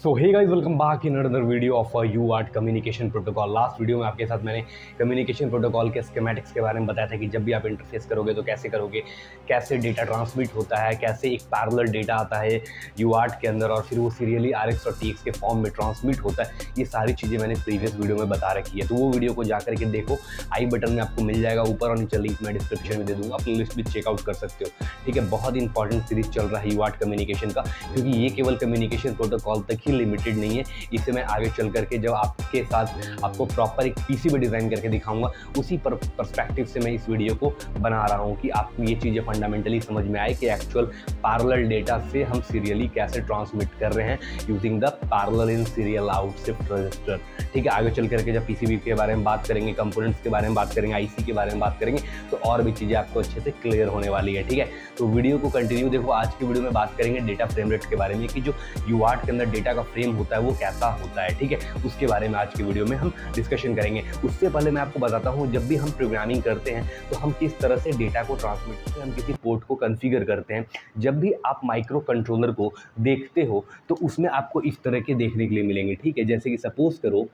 So hey guys welcome back in another video of UART communication protocol last video में आपके साथ मैंने communication protocol के schematics के बारे में बताया था कि जब भी आप इंटरफेस करोगे तो कैसे करोगे, कैसे डेटा ट्रांसमिट होता है, कैसे एक पैरेलल डेटा आता है यू आर्ट के अंदर और फिर वो सीरियली आर एक्स और टी एक्स के फॉर्म में ट्रांसमिट होता है, ये सारी चीज़ें मैंने प्रीवियस वीडियो में बता रखी है। तो वो वीडियो को जा करके देखो आई बटन में आपको मिल जाएगा, ऊपर और नीचे लिंक मैं डिस्क्रिप्शन में दे दूँगा, अपनी लिस्ट भी चेकआउट कर सकते हो। ठीक है, बहुत इंपॉर्टेंट सीरीज़ चल रहा है यू आर्ट कम्युनिकेशन का, क्योंकि ये केवल कम्युनिकेशन प्रोटोकॉल तक ही लिमिटेड नहीं है। इसे मैं आगे चल करके जब आपके साथ आपको प्रॉपर एक पीसीबी डिज़ाइन करके दिखाऊँगा, उसी पर पर्सपेक्टिव से मैं इस वीडियो को बना रहा हूँ कि आपको ये चीज़ें फंडामेंटली समझ में आए कि एक्चुअल पैरेलल डेटा से हम सीरियली कैसे ट्रांसमिट कर रहे हैं using the parallel in serial out shift register ठीक है, आगे चल करके जब पीसीबी के बारे में बात करेंगे कंपोनेंट्स के बारे में बात करेंगे आईसी के बारे में बात करेंगे तो और भी चीज़ें आपको अच्छे से क्लियर होने वाली है। ठीक है तो वीडियो को कंटिन्यू देखो, आज की वीडियो में बात करेंगे डेटा फ्रेम रेट के बारे में कि जो यू के अंदर डेटा का फ्रेम होता है, वो कैसा होता है, ठीक है? उसके बारे में आज की वीडियो में हम डिस्कशन करेंगे। उससे पहले मैं आपको बताता हूँ, जब भी हम प्रोग्रामिंग करते हैं तो हम किस तरह से डेटा को ट्रांसमिट करते हैं, हम किसी पोर्ट को कन्फिगर करते हैं। जब भी आप माइक्रो कंट्रोलर को देखते हो तो उसमें आपको इस तरह के देखने के लिए मिलेंगे, ठीक है? जैसे कि सपोज़ करो,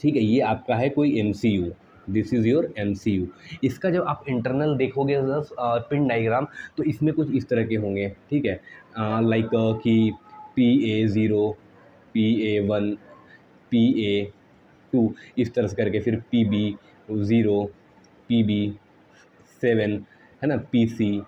ठीक है, ये आपका है कोई MCU this is your MCU इसका जब आप इंटरनल देखोगे पिन डाइग्राम तो इसमें कुछ इस तरह के होंगे, ठीक है? लाइक कि P A zero P A one P A two इस तरह से करके फिर P B zero P B seven है ना? पी सी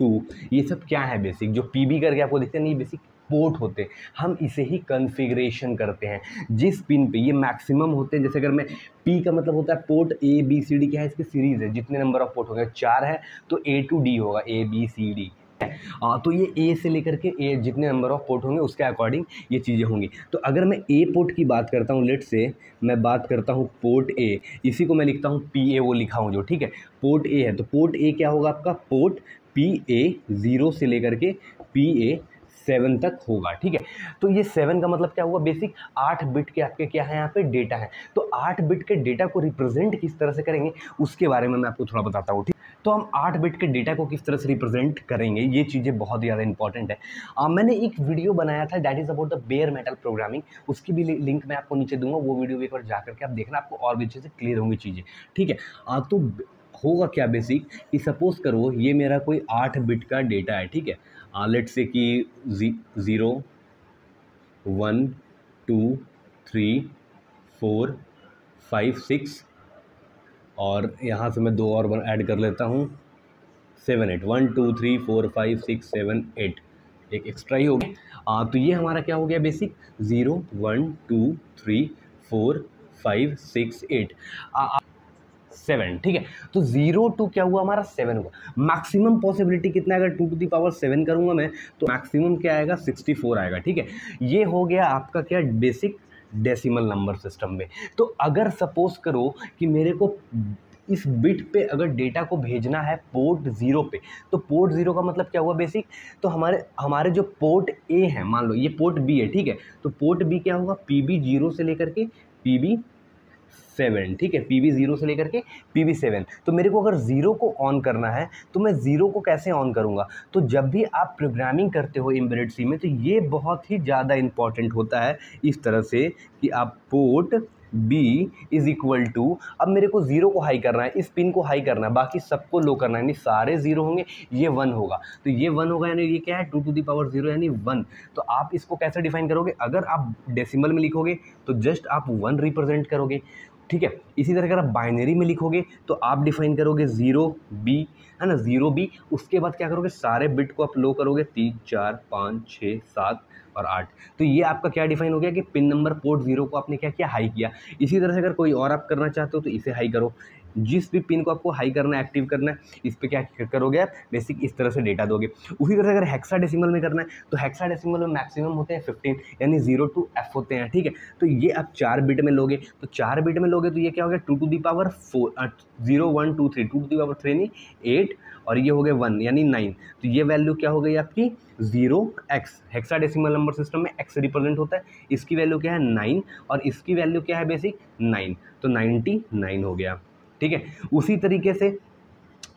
टू ये सब क्या है बेसिक जो पी बी करके आपको देखते हैं, नहीं बेसिक पोर्ट होते हम इसे ही कन्फिग्रेशन करते हैं। जिस पिन पे ये मैक्सिमम होते हैं, जैसे अगर मैं पी का मतलब होता है port A B C D क्या है? इसकी सीरीज़ है। जितने नंबर ऑफ़ पोर्ट होंगे, चार है तो ए टू डी होगा ए बी सी डी आ, तो ये ए से लेकर के ए जितने नंबर ऑफ़ पोर्ट होंगे उसके अकॉर्डिंग ये चीज़ें होंगी। तो अगर मैं ए पोर्ट की बात करता हूँ लेट से मैं बात करता हूँ पोर्ट ए इसी को मैं लिखता हूँ पी ए वो लिखा हूँ जो ठीक है? पोर्ट ए है तो पोर्ट ए क्या होगा आपका? पोर्ट पी ए ज़ीरो से लेकर के पी ए सेवन तक होगा ठीक है? तो ये सेवन का मतलब क्या हुआ? बेसिक आठ बिट के आपके क्या है यहाँ पे? डेटा है। तो आठ बिट के डेटा को रिप्रेजेंट किस तरह से करेंगे? उसके बारे में मैं आपको थोड़ा बताता हूँ ठीक तो हम आठ बिट के डेटा को किस तरह से रिप्रेजेंट करेंगे? ये चीज़ें बहुत ज़्यादा इंपॉर्टेंट है। आ, मैंने एक वीडियो बनाया था that is about the bare metal programming उसकी भी लिंक मैं आपको नीचे दूँगा वो वीडियो भी एक बार जा करके आप देखना आपको और भी अच्छे से क्लियर होंगी चीज़ें ठीक है? आ, तो होगा क्या बेसिक कि सपोज़ करो ये मेरा कोई आठ बिट का डेटा है ठीक है? लेट से कि zero one two three four five six और यहाँ से मैं दो और ऐड कर लेता हूँ seven eight one two three four five six seven eight एक एक्स्ट्रा ही हो गया। तो ये हमारा क्या हो गया basic zero one two three four five six eight seven, ठीक है? तो ज़ीरो टू क्या हुआ? हमारा सेवन हुआ। मैक्सिमम पॉसिबिलिटी कितना अगर two to the power seven करूँगा मैं तो मैक्सिमम क्या आएगा? सिक्सटी फोर आएगा, ठीक है? ये हो गया आपका क्या? बेसिक डेसिमल नंबर सिस्टम में। तो अगर सपोज़ करो कि मेरे को इस बिट पे अगर डेटा को भेजना है पोर्ट ज़ीरो पे तो पोर्ट ज़ीरो का मतलब क्या हुआ बेसिक? तो हमारे हमारे जो पोर्ट ए है, मान लो, ये पोर्ट बी है, ठीक है? तो पोर्ट बी क्या होगा? पी बी ज़ीरो से लेकर के पी बी सेवन, ठीक है? पी वी ज़ीरो से लेकर के पी वी सेवन तो मेरे को अगर ज़ीरो को ऑन करना है तो मैं ज़ीरो को कैसे ऑन करूँगा? तो जब भी आप प्रोग्रामिंग करते हो एम्बेडेड सी में तो ये बहुत ही ज़्यादा इंपॉर्टेंट होता है इस तरह से कि आप port B is equal to अब मेरे को ज़ीरो को हाई करना है, इस पिन को हाई करना है, बाकी सबको लो करना है, यानी सारे ज़ीरो होंगे, ये वन होगा। तो ये वन होगा, यानी ये क्या है? Two to the power zero यानी वन तो आप इसको कैसे डिफाइन करोगे? अगर आप डेसिमल में लिखोगे तो जस्ट आप वन रिप्रेजेंट करोगे। ठीक है? इसी तरह अगर आप बाइनरी में लिखोगे तो आप डिफाइन करोगे ज़ीरो बी है ना? ज़ीरो बी उसके बाद क्या करोगे? सारे बिट को आप लो करोगे, तीन, चार, पाँच छः सात और आठ। तो ये आपका क्या डिफाइन हो गया कि पिन नंबर पोर्ट ज़ीरो को आपने क्या किया? हाई किया। इसी तरह से अगर कोई और आप करना चाहते हो तो इसे हाई करो। जिस भी पिन को आपको हाई करना है एक्टिव करना है, इस पर क्या करोगे आप? बेसिक इस तरह से डेटा दोगे। उसी तरह से अगर हेक्सा डेसिमल में करना है तो हेक्सा डेसिमल में मैक्सिमम होते हैं फिफ्टीन यानी ज़ीरो टू एफ़ होते हैं, ठीक है? तो ये आप चार बिट में लोगे। तो चार बिट में लोगे तो ये क्या हो गया? Two to the power four zero one two three two to the power three यानी एट और ये हो गए वन यानी नाइन तो ये वैल्यू क्या हो गई आपकी? Zero X hexadecimal number system में एक्स रिप्रेजेंट होता है। इसकी वैल्यू क्या है? नाइन और इसकी वैल्यू क्या है बेसिक नाइन तो नाइन्टी नाइन हो गया। ठीक है? उसी तरीके से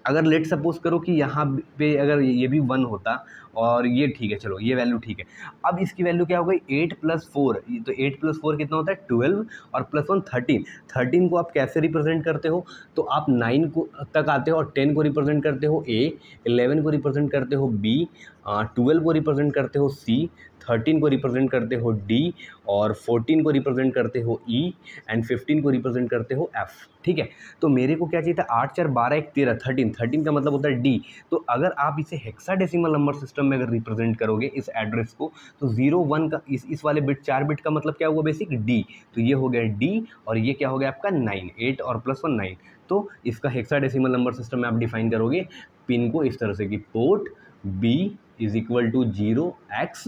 अगर लेट सपोज़ करो कि यहाँ पे अगर ये भी वन होता और ये ठीक है, चलो, ये वैल्यू ठीक है। अब इसकी वैल्यू क्या हो गई? एट प्लस फोर तो एट प्लस फोर कितना होता है? ट्वेल्व और प्लस वन थर्टीन थर्टीन को आप कैसे रिप्रेजेंट करते हो? तो आप नाइन को तक आते हो और टेन को रिप्रेजेंट करते हो ए इलेवन को रिप्रेजेंट करते हो बी ट्वेल्व को रिप्रेजेंट करते हो सी थर्टीन को रिप्रेजेंट करते हो डी और फोर्टीन को रिप्रेजेंट करते हो ई एंड फिफ्टीन को रिप्रेजेंट करते हो एफ़, ठीक है? तो मेरे को क्या चाहिए था? आठ, चार, बारह, एक, तेरह, थर्टीन। थर्टीन का मतलब होता है डी। तो अगर आप इसे हेक्सा डेसिमल नंबर सिस्टम में अगर रिप्रेजेंट करोगे इस एड्रेस को तो ज़ीरो वन का इस इस वाले बिट चार बिट का मतलब क्या हुआ? बेसिक डी तो ये हो गया डी और ये क्या हो गया आपका? नाइन एट और प्लस वन नाइन तो इसका हेक्सा डेसिमल नंबर सिस्टम में आप डिफाइन करोगे। पिन को इस तरह से कि port B is equal to zero X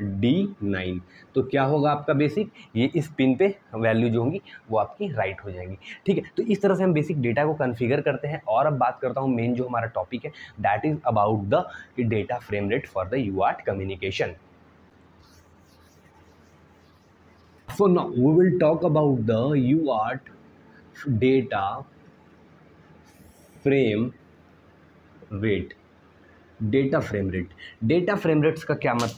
D nine तो क्या होगा आपका बेसिक ये इस पिन पे वैल्यू जो होंगी, वो आपकी राइट हो जाएँगी। ठीक है? तो इस तरह से हम बेसिक डेटा को कन्फिगर करते हैं। और अब बात करता हूँ मेन जो हमारा टॉपिक है that is about the data frame rate for the UART communication so now we will talk about the UART data frame rate data frame rate data frame rates का क्या मत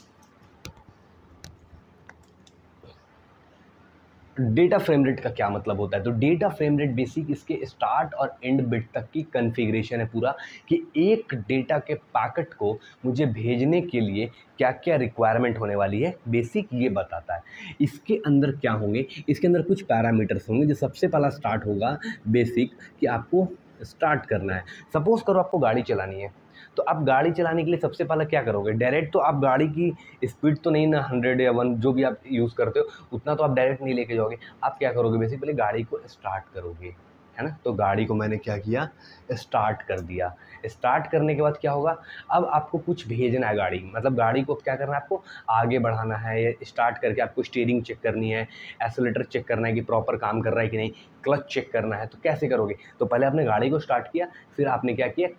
डेटा फ्रेम रेट का क्या मतलब होता है? तो data frame rate basic इसके स्टार्ट और एंड बिट तक की कन्फिग्रेशन है पूरा कि एक डेटा के पैकेट को मुझे भेजने के लिए क्या क्या रिक्वायरमेंट होने वाली है। बेसिक ये बताता है। इसके अंदर क्या होंगे? इसके अंदर कुछ पैरामीटर्स होंगे जो सबसे पहला स्टार्ट होगा बेसिक कि आपको स्टार्ट करना है। सपोज़ करो आपको गाड़ी चलानी है। तो आप गाड़ी चलाने के लिए सबसे पहले क्या करोगे? डायरेक्ट तो आप गाड़ी की स्पीड तो नहीं ना हंड्रेड या वन जो भी आप यूज़ करते हो, उतना तो आप डायरेक्ट नहीं लेके जाओगे। आप क्या करोगे? बेसिकली गाड़ी को स्टार्ट करोगे, है ना? तो गाड़ी को मैंने क्या किया? स्टार्ट कर दिया। स्टार्ट करने के बाद क्या होगा? अब आपको कुछ भेजना है गाड़ी मतलब गाड़ी को क्या करना है आपको? आगे बढ़ाना है स्टार्ट करके आपको स्टीयरिंग चेक करनी है एसोलेटर चेक करना है कि प्रॉपर काम कर रहा है कि नहीं क्लच चेक करना है तो कैसे करोगे? तो पहले आपने गाड़ी को स्टार्ट किया, फिर आपने क्या किया?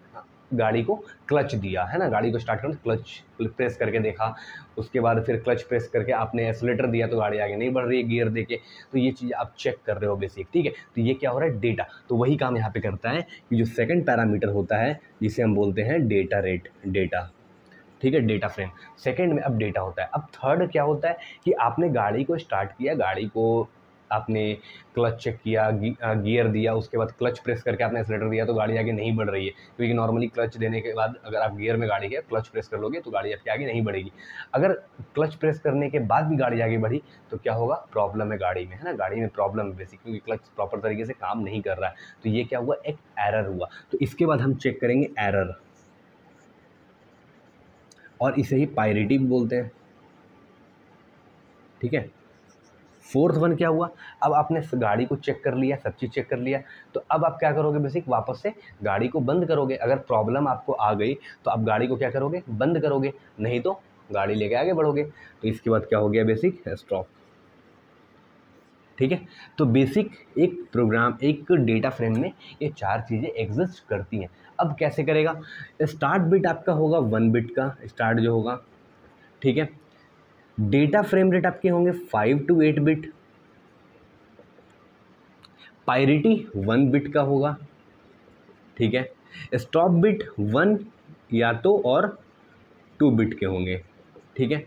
गाड़ी को क्लच दिया, है ना? गाड़ी को स्टार्ट करना क्लच प्रेस करके देखा, उसके बाद फिर क्लच प्रेस करके आपने एसोलेटर दिया तो गाड़ी आगे नहीं बढ़ रही है गियर देके। तो ये चीज़ आप चेक कर रहे हो बेसिक, ठीक है? तो ये क्या हो रहा है? डेटा। तो वही काम यहाँ पे करता है कि जो सेकंड पैरामीटर होता है, जिसे हम बोलते हैं डेटा रेट, डेटा, ठीक है? Data frame. सेकंड में अब डेटा होता है। अब थर्ड क्या होता है कि आपने गाड़ी को स्टार्ट किया, गाड़ी को आपने क्लच चेक किया गियर दिया, उसके बाद क्लच प्रेस करके आपने एक्सलेटर दिया तो गाड़ी आगे नहीं बढ़ रही है। क्योंकि नॉर्मली क्लच देने के बाद अगर आप गियर में गाड़ी है क्लच प्रेस कर लोगे तो गाड़ी आपके आगे नहीं बढ़ेगी। अगर क्लच प्रेस करने के बाद भी गाड़ी आगे बढ़ी तो क्या होगा? प्रॉब्लम है गाड़ी में, है ना? गाड़ी में प्रॉब्लम है बेसिक, क्योंकि क्लच प्रॉपर तरीके से काम नहीं कर रहा है। तो ये क्या हुआ? एक एरर हुआ। तो इसके बाद हम चेक करेंगे एरर। और इसे ही पायरिटी बोलते हैं। ठीक है? फोर्थ वन क्या हुआ? अब आपने गाड़ी को चेक कर लिया, सब चीज़ चेक कर लिया तो अब आप क्या करोगे बेसिक? वापस से गाड़ी को बंद करोगे। अगर प्रॉब्लम आपको आ गई तो आप गाड़ी को क्या करोगे? बंद करोगे। नहीं तो गाड़ी लेके आगे बढ़ोगे। तो इसके बाद क्या हो गया बेसिक? स्टॉप। ठीक है? तो बेसिक एक प्रोग्राम, एक डेटा फ्रेम में ये चार चीज़ें एग्जिस्ट करती हैं। अब कैसे करेगा? स्टार्ट बिट आपका होगा वन बिट का। स्टार्ट जो होगा, ठीक है? डेटा फ्रेम रेट आपके होंगे five two eight bit. Parity one bit का होगा, ठीक है? स्टॉप बिट वन या तो और टू बिट के होंगे, ठीक है?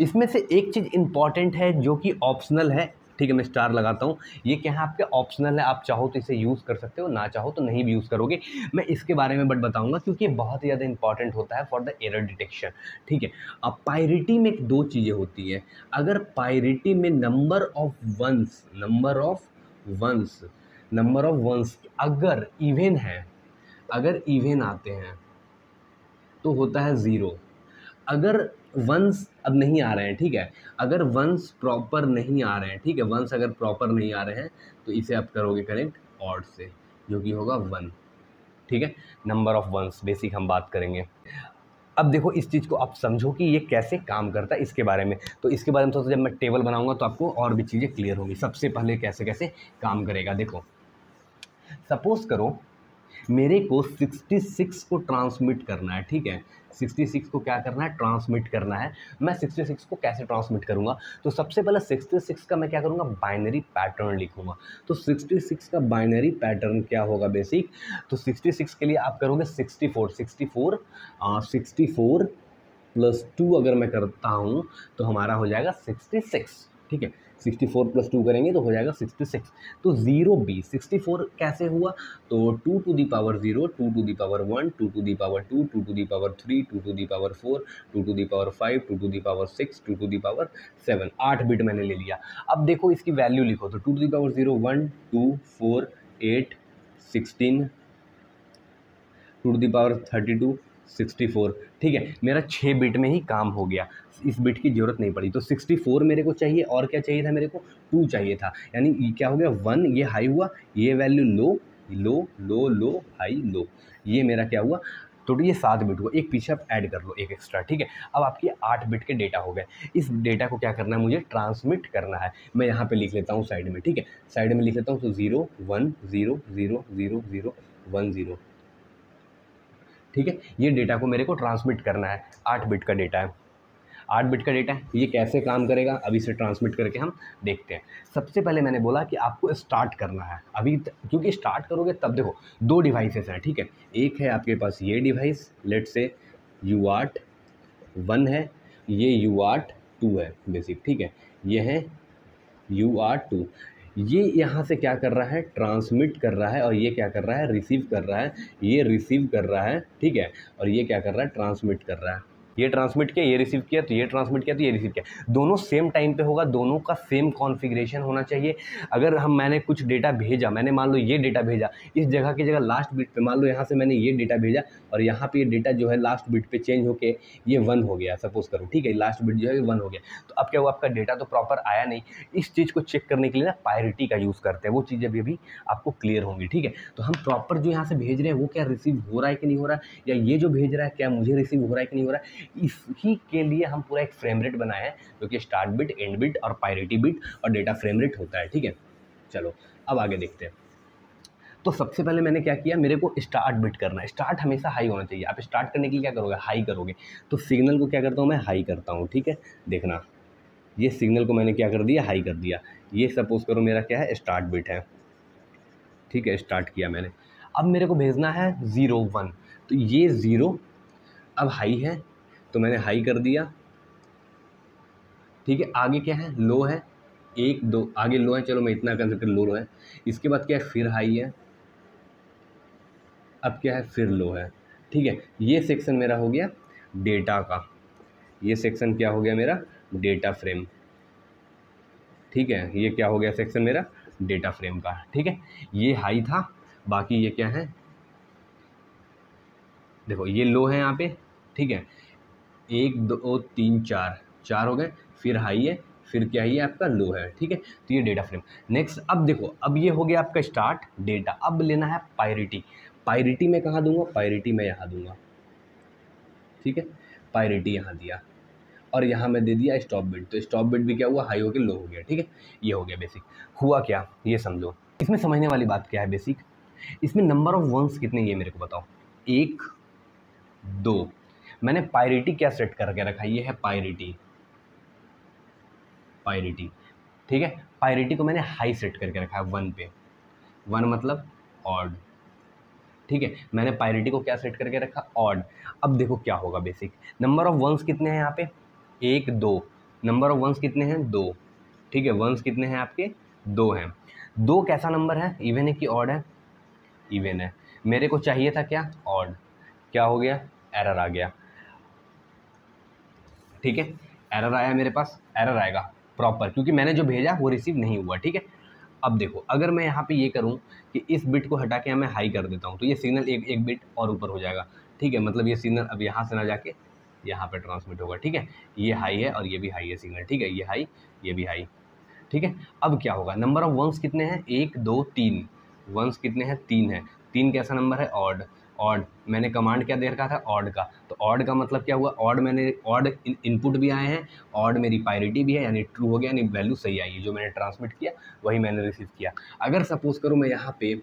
इसमें से एक चीज़ इंपॉर्टेंट है जो कि ऑप्शनल है ठीक है, मैं स्टार लगाता हूँ। ये क्या है, आपके ऑप्शनल है, आप चाहो तो इसे यूज़ कर सकते हो, ना चाहो तो नहीं भी यूज़ करोगे। मैं इसके बारे में बट बताऊँगा, क्योंकि बहुत ही ज़्यादा इंपॉर्टेंट होता है फॉर द एरर डिटेक्शन ठीक है। अब पायरिटी में दो चीज़ें होती है। अगर पायरिटी में number of ones number of ones number of ones अगर इवेन है, अगर इवेन आते हैं तो होता है ज़ीरो अगर वंस अब नहीं आ रहे हैं, ठीक है? अगर वंस प्रॉपर नहीं आ रहे हैं, ठीक है? वंस अगर प्रॉपर नहीं आ रहे हैं तो इसे आप करोगे कनेक्ट ऑड से, जो कि होगा वन, ठीक है? नंबर ऑफ़ वंस, बेसिक हम बात करेंगे। अब देखो, इस चीज़ को आप समझो कि ये कैसे काम करता है इसके बारे में। तो इसके बारे में थोड़ा जब मैं टेबल बनाऊँगा तो आपको और भी चीज़ें क्लियर होंगी। सबसे पहले कैसे कैसे काम करेगा, देखो। सपोज़ करो मेरे को 66 को ट्रांसमिट करना है, ठीक है? 66 को क्या करना है? ट्रांसमिट करना है। मैं 66 को कैसे ट्रांसमिट करूँगा? तो सबसे पहले 66 का मैं क्या करूँगा? बाइनरी पैटर्न लिखूँगा। तो 66 का बाइनरी पैटर्न क्या होगा बेसिक तो 66 के लिए आप करोगे 64 64 सिक्सटी फोर प्लस टू अगर मैं करता हूँ तो हमारा हो जाएगा 66 ठीक है? सिक्सटी फोर प्लस टू करेंगे तो हो जाएगा सिक्सटी सिक्स तो ज़ीरो बी सिक्सटी फोर कैसे हुआ तो two to the power zero two to the power one two to the power two two to the power three two to the power four two to the power five two to the power six two to the power seven आठ bit मैंने ले लिया अब देखो इसकी value लिखो तो two to the power zero one two four eight sixteen two to the power thirty two sixty four. ठीक है, मेरा छः बिट में ही काम हो गया। इस बिट की ज़रूरत नहीं पड़ी। तो सिक्सटी फोर मेरे को चाहिए, और क्या चाहिए था मेरे को? टू चाहिए था। यानी क्या हो गया? वन, ये हाई हुआ, ये वैल्यू लो लो लो लो हाई लो ये मेरा क्या हुआ? तो ये सात बिट हुआ। एक पीछे आप ऐड कर लो, एक एक्स्ट्रा ठीक है? अब आपके आठ बिट के डेटा हो गए। इस डेटा को क्या करना है? मुझे ट्रांसमिट करना है। मैं यहाँ पे लिख लेता हूँ साइड में, ठीक है? साइड में लिख लेता हूँ तो zero one zero zero zero zero one zero ठीक है? ये डेटा को मेरे को ट्रांसमिट करना है। आठ बिट का डेटा है। आठ बिट का डेटा है। ये कैसे काम करेगा? अभी से ट्रांसमिट करके हम देखते हैं। सबसे पहले मैंने बोला कि आपको स्टार्ट करना है। अभी क्योंकि स्टार्ट करोगे तब देखो, दो डिवाइसेस हैं, ठीक है? एक है आपके पास ये device let say UART one है, ये यू आर्ट टू है बेसिक ठीक है? ये है यू आर टू ये यहाँ से क्या कर रहा है? ट्रांसमिट कर रहा है और ये क्या कर रहा है? रिसीव कर रहा है। ये रिसीव कर रहा है, ठीक है? और ये क्या कर रहा है? ट्रांसमिट कर रहा है। ये ट्रांसमिट किया, ये रिसीव किया तो ये ट्रांसमिट किया तो ये रिसीव किया। दोनों सेम टाइम पे होगा, दोनों का सेम कॉन्फ़िगरेशन होना चाहिए। अगर हम, मैंने कुछ डेटा भेजा, मैंने मान लो ये डेटा भेजा, इस जगह की जगह लास्ट बिट पे, मान लो यहाँ से मैंने ये डेटा भेजा और यहाँ पे ये डेटा जो है लास्ट बिट पे चेंज होके ये वन हो गया सपोज़ करो, ठीक है? लास्ट बिट जो है वन हो गया। तो अब क्या हुआ? आपका डेटा तो प्रॉपर आया नहीं। इस चीज़ को चेक करने के लिए ना पायरिटी का यूज़ करते हैं। वो चीज़ें भी अभी आपको क्लियर होंगी, ठीक है? तो हम प्रॉपर जो यहाँ से भेज रहे हैं, वो क्या रिसीव हो रहा है कि नहीं हो रहा? है या ये जो भेज रहा है, क्या मुझे रिसीव हो रहा है कि नहीं हो रहा? है के लिए हम पूरा एक फ्रेम रेट बनाए हैं, जो कि स्टार्ट बिट एंड बिट और पायरिटी बिट और डेटा फ्रेम रेट होता है, ठीक है? चलो, अब आगे देखते हैं। तो सबसे पहले मैंने क्या किया, मेरे को स्टार्ट बिट करना है। स्टार्ट हमेशा हाई होना चाहिए। आप स्टार्ट करने के लिए क्या करोगे? हाई करोगे। तो सिग्नल को क्या करता हूँ मैं? हाई करता हूँ, ठीक है? देखना। ये सिग्नल को मैंने क्या कर दिया? हाई कर दिया। ये सपोज़ करो मेरा क्या है? स्टार्ट बिट है। ठीक है? स्टार्ट किया मैंने। अब मेरे को भेजना है ज़ीरो वन तो ये ज़ीरो अब हाई है। तो मैंने हाई कर दिया। ठीक है? आगे क्या है? लो है। एक, दो, आगे लो है। चलो मैं इतना कंसिडर लो लो है। इसके बाद क्या है? फिर हाई है। अब क्या है? फिर लो है। ठीक है? ये सेक्शन मेरा हो गया डेटा का। ये सेक्शन क्या हो गया मेरा? डेटा फ्रेम ठीक है? ये क्या हो गया सेक्शन मेरा? डेटा फ्रेम का। ठीक है? ये हाई था। बाकी ये क्या है? देखो, ये लो है यहाँ पे। ठीक है? एक, दो, तीन, चार। चार हो गए। फिर हाई है। फिर क्या है? आपका लो है। ठीक है? तो ये डेटा फ्रेम नेक्स्ट अब देखो, अब ये हो गया आपका स्टार्ट डेटा अब लेना है पायरिटी पायरिटी मैं कहाँ दूँगा? पायरिटी मैं यहाँ दूँगा। ठीक है? पायरिटी यहाँ दिया। और यहाँ मैं दे दिया स्टॉप बिट तो स्टॉप बिट भी क्या हुआ? हाई हो गया लो हो गया। ठीक है? ये हो गया बेसिक हुआ क्या? ये समझो। इसमें समझने वाली बात क्या है बेसिक इसमें नंबर ऑफ़ वंस कितने ये मेरे को बताओ। एक, दो। मैंने पायरिटी क्या सेट करके रखा? ये है पायरिटी। पायरिटी। ठीक है? पायरिटी को मैंने हाई सेट करके रखा है वन पे। वन मतलब ऑड ठीक है? मैंने पायरिटी को क्या सेट करके रखा? ऑड अब देखो क्या होगा बेसिक नंबर ऑफ़ वंस कितने हैं यहाँ पे? एक, दो. नंबर ऑफ़ वंस कितने हैं? दो. ठीक है? वंस कितने हैं आपके? दो हैं. दो कैसा नंबर है? इवन है कि ऑड है? इवन है. मेरे को चाहिए था क्या? ऑड क्या हो गया? एरर आ गया. ठीक है? एरर आया मेरे पास? एरर आएगा. प्रॉपर क्योंकि मैंने जो भेजा, वो रिसीव नहीं हुआ. ठीक है? अब देखो, अगर मैं यहाँ पे ये करूँ कि इस बिट को हटा के मैं हाई कर देता हूँ तो ये सिग्नल एक एक बिट और ऊपर हो जाएगा। ठीक है मतलब ये सिग्नल अब यहाँ से ना जाके यहाँ पर ट्रांसमिट होगा। ठीक है, ये हाई है और ये भी हाई है सिग्नल ठीक है, ये हाई ये भी हाई ठीक है, अब क्या होगा? नंबर ऑफ़ वंस कितने हैं? एक, दो, तीन। वंस कितने हैं? तीन है। तीन कैसा नंबर है? Odd odd. मैंने कमांड क्या दे रखा था? ऑड का। तो ऑड का मतलब क्या हुआ? ऑड मैंने, ऑड इनपुट भी आए हैं, ऑड मेरी पायरिटी भी है, यानी ट्रू हो गया, यानी वैल्यू सही आई। है जो मैंने ट्रांसमिट किया, वही मैंने रिसीव किया। अगर सपोज़ करूँ मैं यहाँ पे,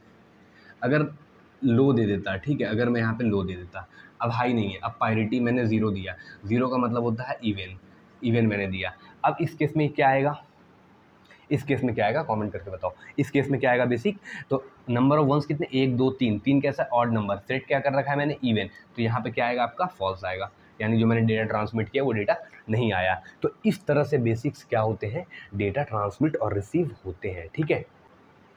अगर लो दे देता, ठीक है? अगर मैं यहाँ पे लो दे देता, अब हाई नहीं है, अब पायरिटी मैंने ज़ीरो दिया। ज़ीरो का मतलब होता है इवन इवन मैंने दिया। अब इस केस में क्या आएगा? इस केस में क्या आएगा? कमेंट करके बताओ। इस केस में क्या आएगा बेसिक तो नंबर ऑफ़ वंस कितने? एक, दो, तीन। तीन कैसा? ऑड नंबर सेट क्या कर रखा है मैंने? इवन तो यहाँ पे क्या आएगा आपका? फॉल्स आएगा। यानी जो मैंने डेटा ट्रांसमिट किया, वो डेटा नहीं आया। तो इस तरह से बेसिक्स क्या होते हैं? डेटा ट्रांसमिट और रिसीव होते हैं। ठीक है?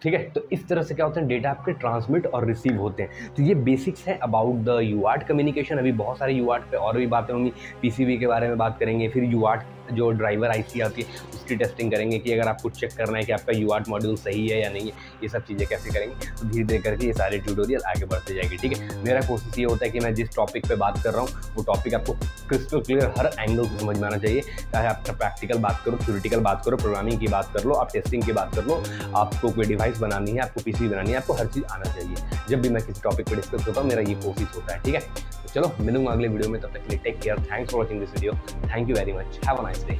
ठीक है? तो इस तरह से क्या होते हैं? डेटा आपके ट्रांसमिट और रिसीव होते हैं। तो ये बेसिक्स है अबाउट द यू कम्युनिकेशन अभी बहुत सारे यू पे और भी बातें होंगी। पीसीबी के बारे में बात करेंगे, फिर यू जो ड्राइवर आईसी आती है, उसकी टेस्टिंग करेंगे कि अगर आपको चेक करना है कि आपका यू आर्ट मॉड्यूल सही है या नहीं है, ये सब चीज़ें कैसे करेंगे तो धीरे धीरे करके ये सारे ट्यूटोरियल आगे बढ़ते जाएँगे, ठीक है? मेरा कोशिश ये होता है कि मैं जिस टॉपिक पर बात कर रहा हूँ, वो टॉपिक आपको क्रिस्टल क्लियर हर एंगल से समझ में आना चाहिए। चाहे आप प्रैक्टिकल बात करो थ्योरिटिकल बात करो प्रोग्रामिंग की बात कर लो, आप टेस्टिंग की बात कर लो, आपको कोई डिवाइस बनानी है, आपको पीसी बनानी है, आपको हर चीज़ आना चाहिए। जब भी मैं किसी टॉपिक पर डिस्कस करता हूँ, मेरा ये कोशिश होता है, ठीक है? चलो मिलूँगा अगले वीडियो में, तब तक के लिए take care thanks for watching this video thank you very much have a nice day